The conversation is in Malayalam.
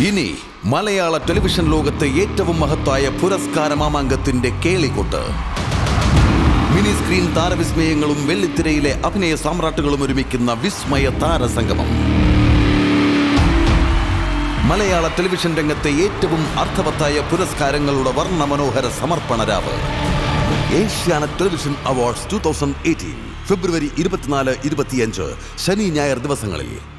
ഇനി മലയാള ടെലിവിഷൻ ലോകത്തെ ഏറ്റവും മഹത്തായ പുരസ്കാര മാമാങ്കത്തിന്റെ കേളികൊട്ട് മിനി സ്ക്രീൻ താരവിസ്മയങ്ങളും വെള്ളിത്തിരയിലെ അഭിനയ സാമ്രാട്ടുകളും ഒരുമിക്കുന്ന വിസ്മയ താരസംഗമം. മലയാള ടെലിവിഷൻ രംഗത്തെ ഏറ്റവും അർത്ഥവത്തായ പുരസ്കാരങ്ങളുടെ വർണ മനോഹര സമർപ്പണരാവ് Asianet television awards two thousand eighteen February ഇരുപത്തിനാല് ഇരുപത്തിയഞ്ച് ശനി ഞായർ ദിവസങ്ങളിൽ.